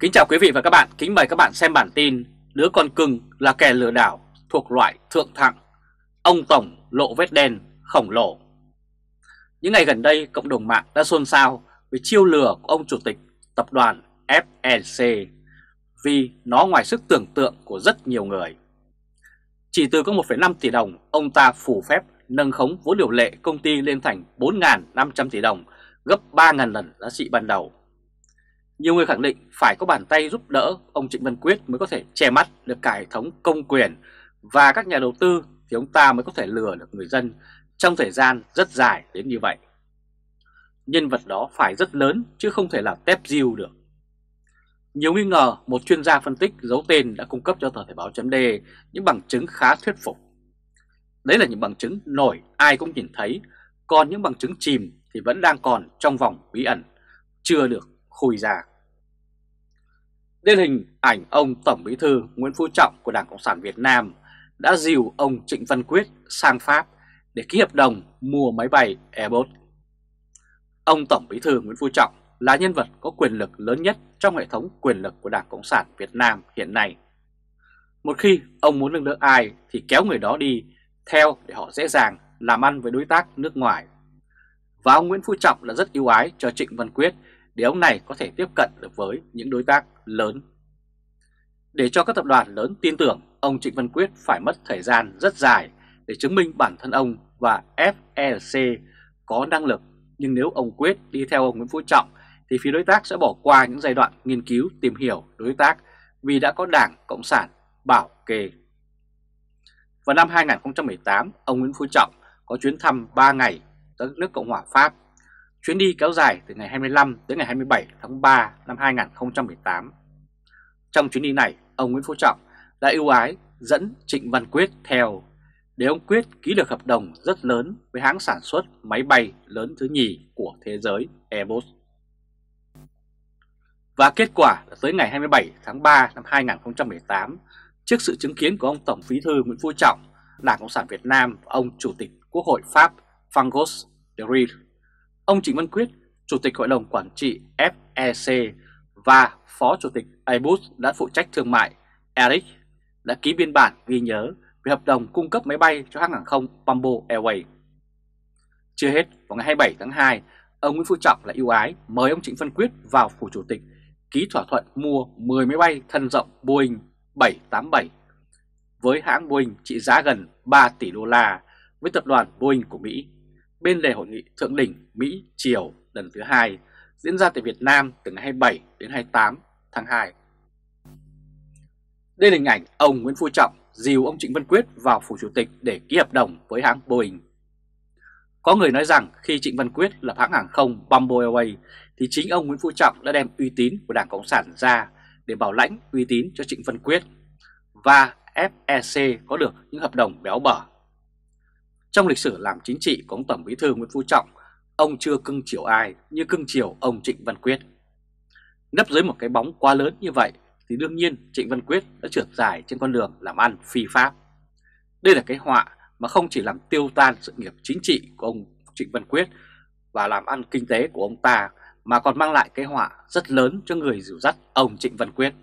Kính chào quý vị và các bạn, kính mời các bạn xem bản tin Đứa con cưng là kẻ lừa đảo thuộc loại thượng thặng Ông Tổng lộ vết đen khổng lồ Những ngày gần đây, cộng đồng mạng đã xôn xao với chiêu lừa của ông chủ tịch tập đoàn FNC vì nó ngoài sức tưởng tượng của rất nhiều người. Chỉ từ có 1,5 tỷ đồng, ông ta phủ phép nâng khống vốn điều lệ công ty lên thành 4.500 tỷ đồng, gấp 3.000 lần giá trị ban đầu. Nhiều người khẳng định phải có bàn tay giúp đỡ ông Trịnh Văn Quyết mới có thể che mắt được cả hệ thống công quyền và các nhà đầu tư thì ông ta mới có thể lừa được người dân trong thời gian rất dài đến như vậy. Nhân vật đó phải rất lớn chứ không thể là tép diêu được. Nhiều nghi ngờ một chuyên gia phân tích giấu tên đã cung cấp cho tờ Thể báo chấm những bằng chứng khá thuyết phục. Đấy là những bằng chứng nổi ai cũng nhìn thấy, còn những bằng chứng chìm thì vẫn đang còn trong vòng bí ẩn, chưa được khui ra. Điên hình ảnh ông Tổng Bí thư Nguyễn Phú Trọng của Đảng Cộng sản Việt Nam đã dìu ông Trịnh Văn Quyết sang Pháp để ký hợp đồng mua máy bay Airbus. Ông Tổng Bí thư Nguyễn Phú Trọng là nhân vật có quyền lực lớn nhất trong hệ thống quyền lực của Đảng Cộng sản Việt Nam hiện nay. Một khi ông muốn nâng đỡ ai thì kéo người đó đi theo để họ dễ dàng làm ăn với đối tác nước ngoài. Và ông Nguyễn Phú Trọng là rất ưu ái cho Trịnh Văn Quyết để ông này có thể tiếp cận được với những đối tác lớn. Để cho các tập đoàn lớn tin tưởng, ông Trịnh Văn Quyết phải mất thời gian rất dài để chứng minh bản thân ông và FEC có năng lực. Nhưng nếu ông Quyết đi theo ông Nguyễn Phú Trọng thì phía đối tác sẽ bỏ qua những giai đoạn nghiên cứu tìm hiểu đối tác vì đã có Đảng Cộng sản bảo kê. Vào năm 2018, ông Nguyễn Phú Trọng có chuyến thăm 3 ngày tới nước Cộng hòa Pháp Chuyến đi kéo dài từ ngày 25 đến ngày 27 tháng 3 năm 2018. Trong chuyến đi này, ông Nguyễn Phú Trọng đã ưu ái dẫn Trịnh Văn Quyết theo để ông Quyết ký được hợp đồng rất lớn với hãng sản xuất máy bay lớn thứ nhì của thế giới Airbus. Và kết quả là tới ngày 27 tháng 3 năm 2018, trước sự chứng kiến của ông Tổng Bí thư Nguyễn Phú Trọng, Đảng Cộng sản Việt Nam và ông Chủ tịch Quốc hội Pháp Fangos de Rille, Ông Trịnh Văn Quyết, Chủ tịch Hội đồng Quản trị FEC và Phó Chủ tịch Airbus đã phụ trách thương mại Eric đã ký biên bản ghi nhớ về hợp đồng cung cấp máy bay cho hãng hàng không Bamboo Airways. Chưa hết, vào ngày 27 tháng 2, ông Nguyễn Phú Trọng lại ưu ái mời ông Trịnh Văn Quyết vào phủ chủ tịch ký thỏa thuận mua 10 máy bay thân rộng Boeing 787 với hãng Boeing trị giá gần 3 tỷ đô la với tập đoàn Boeing của Mỹ bên lề hội nghị thượng đỉnh Mỹ-Triều lần thứ hai diễn ra tại Việt Nam từ ngày 27 đến 28 tháng 2. Đây là hình ảnh ông Nguyễn Phú Trọng dìu ông Trịnh Văn Quyết vào phủ chủ tịch để ký hợp đồng với hãng Boeing. Có người nói rằng khi Trịnh Văn Quyết lập hãng hàng không Bamboo Airways thì chính ông Nguyễn Phú Trọng đã đem uy tín của Đảng Cộng sản ra để bảo lãnh uy tín cho Trịnh Văn Quyết và FEC có được những hợp đồng béo bở trong lịch sử làm chính trị của ông Tổng Bí thư Nguyễn Phú Trọng, ông chưa cưng chiều ai như cưng chiều ông Trịnh Văn Quyết. Nấp dưới một cái bóng quá lớn như vậy thì đương nhiên Trịnh Văn Quyết đã trượt dài trên con đường làm ăn phi pháp. Đây là cái họa mà không chỉ làm tiêu tan sự nghiệp chính trị của ông Trịnh Văn Quyết và làm ăn kinh tế của ông ta mà còn mang lại cái họa rất lớn cho người dìu dắt ông Trịnh Văn Quyết.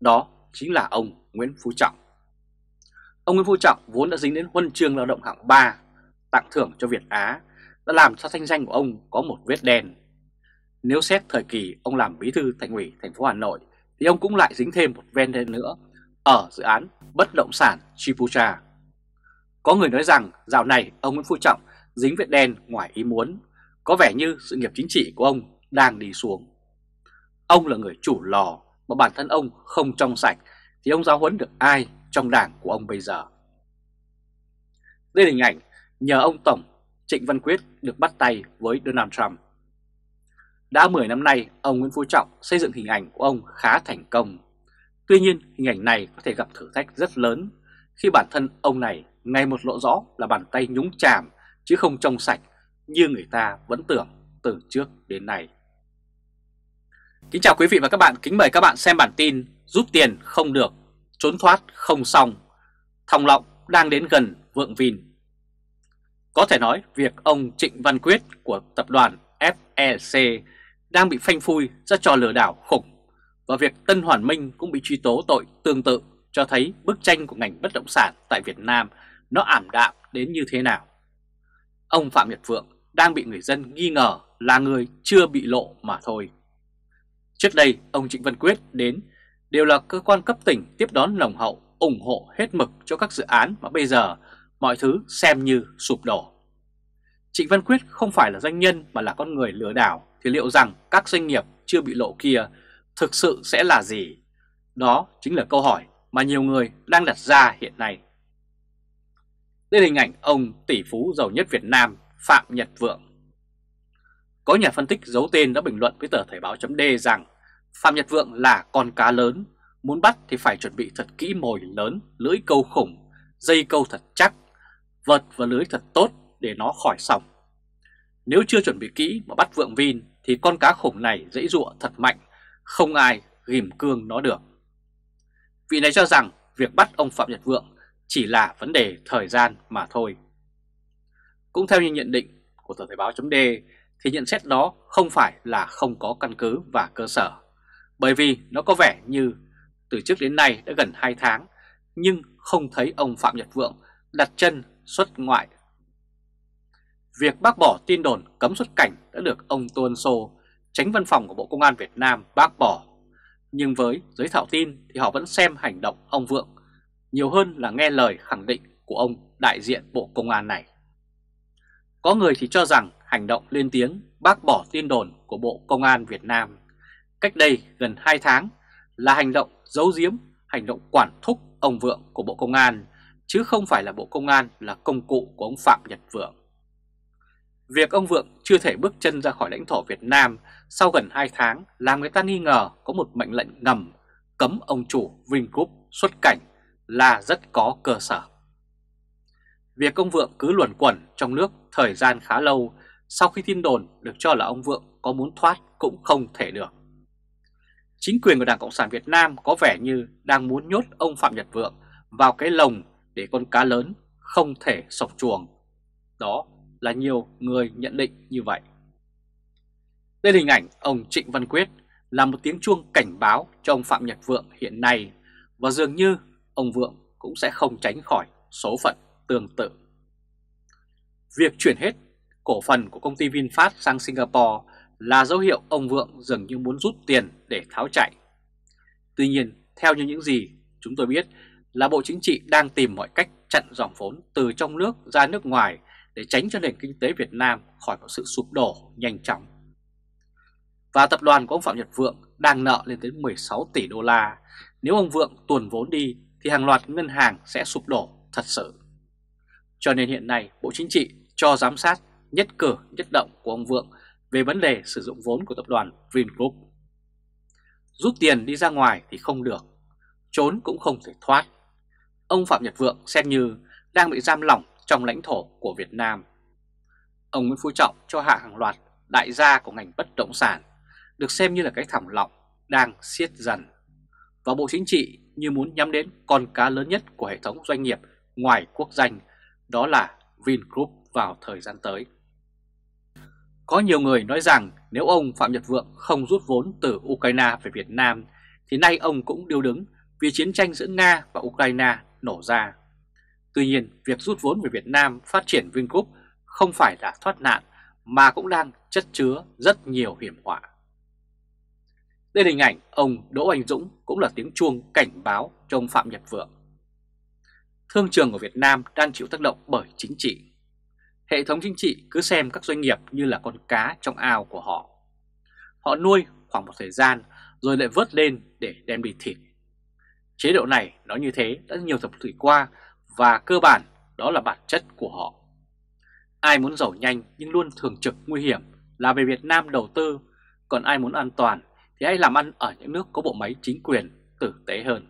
Đó chính là ông Nguyễn Phú Trọng. Ông Nguyễn Phú Trọng vốn đã dính đến huân chương lao động hạng 3 tặng thưởng cho Việt Á đã làm cho thanh danh của ông có một vết đen. Nếu xét thời kỳ ông làm bí thư thành ủy thành phố Hà Nội thì ông cũng lại dính thêm một ven đen nữa ở dự án bất động sản Chipucha. Có người nói rằng dạo này ông Nguyễn Phú Trọng dính vết đen ngoài ý muốn, có vẻ như sự nghiệp chính trị của ông đang đi xuống. Ông là người chủ lò mà bản thân ông không trong sạch thì ông giáo huấn được ai trong đảng của ông bây giờ. Đây là hình ảnh nhờ ông Tổng Trịnh Văn Quyết được bắt tay với Donald Trump. Đã 10 năm nay, ông Nguyễn Phú Trọng xây dựng hình ảnh của ông khá thành công. Tuy nhiên, hình ảnh này có thể gặp thử thách rất lớn khi bản thân ông này ngày một lộ rõ là bàn tay nhúng chàm chứ không trong sạch như người ta vẫn tưởng từ trước đến nay. Kính chào quý vị và các bạn, kính mời các bạn xem bản tin rút tiền không được trốn thoát không xong, thòng lọng đang đến gần vượng Vin. Có thể nói việc ông Trịnh Văn Quyết của tập đoàn FEC đang bị phanh phui ra trò lừa đảo khủng Và việc Tân Hoàn Minh cũng bị truy tố tội tương tự cho thấy bức tranh của ngành bất động sản tại Việt Nam nó ảm đạm đến như thế nào. Ông Phạm Nhật Vượng đang bị người dân nghi ngờ là người chưa bị lộ mà thôi. Trước đây, ông Trịnh Văn Quyết đến đều là cơ quan cấp tỉnh tiếp đón nồng hậu, ủng hộ hết mực cho các dự án mà bây giờ mọi thứ xem như sụp đổ. Trịnh Văn Quyết không phải là doanh nhân mà là con người lừa đảo thì liệu rằng các doanh nghiệp chưa bị lộ kia thực sự sẽ là gì? Đó chính là câu hỏi mà nhiều người đang đặt ra hiện nay. Đây là hình ảnh ông tỷ phú giàu nhất Việt Nam Phạm Nhật Vượng. Có nhà phân tích giấu tên đã bình luận với tờ Thời báo chấm rằng Phạm Nhật Vượng là con cá lớn, muốn bắt thì phải chuẩn bị thật kỹ mồi lớn, lưỡi câu khủng, dây câu thật chắc, vật và lưới thật tốt để nó khỏi sòng. Nếu chưa chuẩn bị kỹ mà bắt Vượng Vin thì con cá khủng này dễ dụa thật mạnh, không ai ghim cương nó được. Vị này cho rằng việc bắt ông Phạm Nhật Vượng chỉ là vấn đề thời gian mà thôi. Cũng theo như nhận định của tờ Thời báo chấm thì nhận xét đó không phải là không có căn cứ và cơ sở. Bởi vì nó có vẻ như từ trước đến nay đã gần 2 tháng nhưng không thấy ông Phạm Nhật Vượng đặt chân xuất ngoại. Việc bác bỏ tin đồn cấm xuất cảnh đã được ông Tuân Sô, tránh văn phòng của Bộ Công an Việt Nam bác bỏ. Nhưng với giới thảo tin thì họ vẫn xem hành động ông Vượng nhiều hơn là nghe lời khẳng định của ông đại diện Bộ Công an này. Có người thì cho rằng hành động lên tiếng bác bỏ tin đồn của Bộ Công an Việt Nam cách đây gần 2 tháng là hành động giấu giếm, hành động quản thúc ông Vượng của Bộ Công an, chứ không phải là Bộ Công an là công cụ của ông Phạm Nhật Vượng. Việc ông Vượng chưa thể bước chân ra khỏi lãnh thổ Việt Nam sau gần 2 tháng làm người ta nghi ngờ có một mệnh lệnh ngầm cấm ông chủ Vingroup xuất cảnh là rất có cơ sở. Việc ông Vượng cứ luẩn quẩn trong nước thời gian khá lâu sau khi tin đồn được cho là ông Vượng có muốn thoát cũng không thể được. Chính quyền của Đảng Cộng sản Việt Nam có vẻ như đang muốn nhốt ông Phạm Nhật Vượng vào cái lồng để con cá lớn không thể sọc chuồng. Đó là nhiều người nhận định như vậy. Đây là hình ảnh ông Trịnh Văn Quyết là một tiếng chuông cảnh báo cho ông Phạm Nhật Vượng hiện nay và dường như ông Vượng cũng sẽ không tránh khỏi số phận tương tự. Việc chuyển hết cổ phần của công ty VinFast sang Singapore là dấu hiệu ông Vượng dường như muốn rút tiền để tháo chạy. Tuy nhiên, theo như những gì chúng tôi biết là Bộ Chính trị đang tìm mọi cách chặn dòng vốn từ trong nước ra nước ngoài để tránh cho nền kinh tế Việt Nam khỏi một sự sụp đổ nhanh chóng. Và tập đoàn của ông Phạm Nhật Vượng đang nợ lên tới 16 tỷ đô la. Nếu ông Vượng tuồn vốn đi thì hàng loạt ngân hàng sẽ sụp đổ thật sự. Cho nên hiện nay Bộ Chính trị cho giám sát nhất cử nhất động của ông Vượng về vấn đề sử dụng vốn của tập đoàn Vingroup. Rút tiền đi ra ngoài thì không được, trốn cũng không thể thoát. Ông Phạm Nhật Vượng xem như đang bị giam lỏng trong lãnh thổ của Việt Nam. Ông Nguyễn Phú Trọng cho hạ hàng loạt đại gia của ngành bất động sản, được xem như là cái thảm lọng đang siết dần. Và Bộ Chính trị như muốn nhắm đến con cá lớn nhất của hệ thống doanh nghiệp ngoài quốc danh, đó là Vingroup vào thời gian tới. Có nhiều người nói rằng nếu ông Phạm Nhật Vượng không rút vốn từ Ukraine về Việt Nam thì nay ông cũng điêu đứng vì chiến tranh giữa Nga và Ukraine nổ ra. Tuy nhiên, việc rút vốn về Việt Nam phát triển Vingroup không phải là thoát nạn mà cũng đang chất chứa rất nhiều hiểm họa. Đây là hình ảnh ông Đỗ Anh Dũng cũng là tiếng chuông cảnh báo cho ông Phạm Nhật Vượng. Thương trường của Việt Nam đang chịu tác động bởi chính trị Hệ thống chính trị cứ xem các doanh nghiệp như là con cá trong ao của họ. Họ nuôi khoảng một thời gian rồi lại vớt lên để đem đi thịt. Chế độ này nó như thế đã nhiều thập kỷ qua và cơ bản đó là bản chất của họ. Ai muốn giàu nhanh nhưng luôn thường trực nguy hiểm là về Việt Nam đầu tư, còn ai muốn an toàn thì hãy làm ăn ở những nước có bộ máy chính quyền tử tế hơn.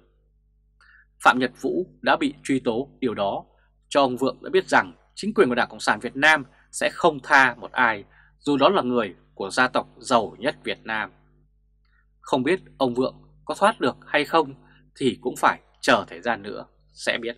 Phạm Nhật Vũ đã bị truy tố điều đó cho ông Vượng đã biết rằng chính quyền của Đảng Cộng sản Việt Nam sẽ không tha một ai, dù đó là người của gia tộc giàu nhất Việt Nam. Không biết ông Vượng có thoát được hay không thì cũng phải chờ thời gian nữa sẽ biết.